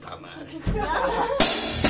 他是可